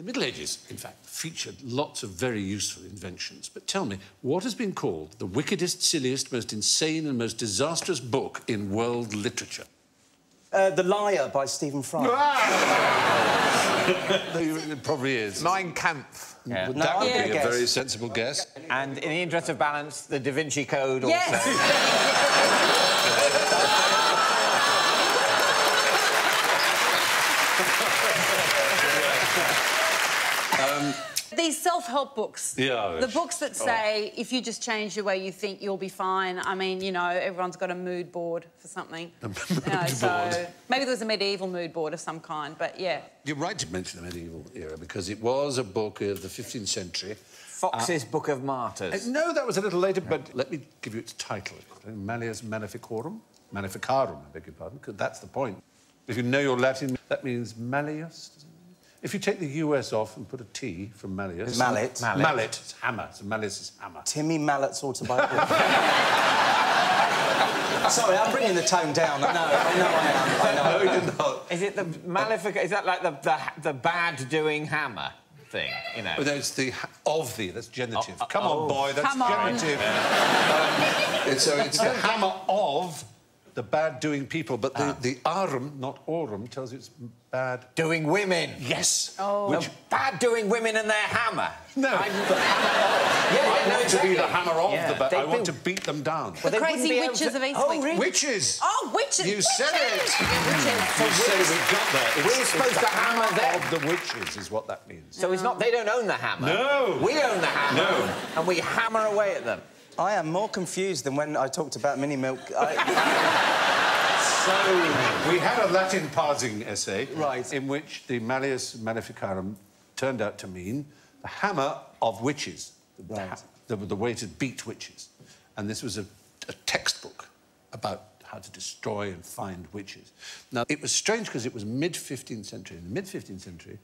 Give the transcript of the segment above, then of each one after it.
The Middle Ages, in fact, featured lots of very useful inventions. But tell me, what has been called the wickedest, silliest, most insane, and most disastrous book in world literature? Uh, the Liar by Stephen Fry. it probably is. Mein Kampf. Yeah. No, that would I'm be a very sensible guess. And in the interest of balance, the Da Vinci Code also. Yes. These self-help books. Yeah, The books that say if you just change the way you think, you'll be fine. I mean, you know, everyone's got a mood board for something. You know, so board. maybe there was a medieval mood board of some kind, but yeah. You're right to mention the medieval era because it was a book of the 15th century. Foxe's Book of Martyrs. Uh, no, that was a little later, but let me give you its title. Malleus Maleficorum. Maleficarum, I beg your pardon, because that's the point. If you know your Latin, that means malleus. If you take the US off and put a T from malleus... Mallet. Mallet. Mallet. It's hammer. So malleus is hammer. Timmy Mallett's autobiography. Sorry, I'm bringing the tone down. I know, I know I am. I know. No, you're not. Is it the Malefic? Is that like the, the, the bad doing hammer thing? You know. But that's the of the, that's genitive. Oh, Come oh. on, boy, that's Come on. Um, so it's the hammer of the bad doing people, but the, ah. the arum, not aurum, tells you it's bad. Doing women. Yes. Oh. The bad doing women and their hammer. No, I'm- the hammer. Yeah, I yeah, no, want to be the hammer of Yeah, the bad. I want to beat them down. Well, they Crazy wouldn't be able Witches to- of Eastwick. Oh, really? Witches. Oh, witches! You said it. Witches. You say we got there. It's, We're it's supposed the to hammer them. of the witches is what that means. So it's not they don't own the hammer. No. We own the hammer. No. And we hammer away at them. I am more confused than when I talked about mini milk. I... So we had a Latin parsing essay, Right. in which the Malleus Maleficarum turned out to mean the hammer of witches, the, Right. ha- the, the way to beat witches, and this was a, a textbook about how to destroy and find witches. Now it was strange because it was mid 15th century. In the mid 15th century,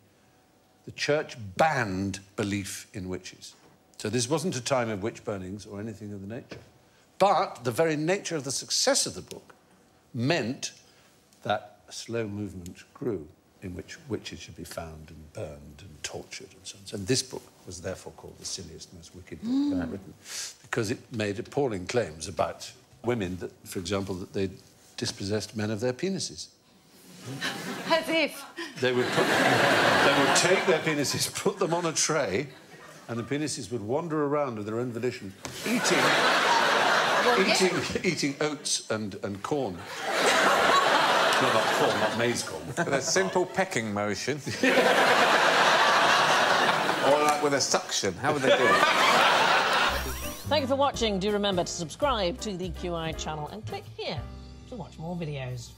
the church banned belief in witches. So this wasn't a time of witch burnings or anything of the nature. But the very nature of the success of the book meant that a slow movement grew in which witches should be found and burned and tortured and so on. And this book was therefore called the silliest, most wicked book ever mm. written because it made appalling claims about women that, for example, that they dispossessed men of their penises. As if. They would, put, they would take their penises, put them on a tray, and the penises would wander around of their own volition, eating, eating, eating oats and, and corn. no, not corn, not maize corn. With a simple pecking motion. or like with a suction. How would they do it? Thank you for watching. Do remember to subscribe to the QI channel and click here to watch more videos.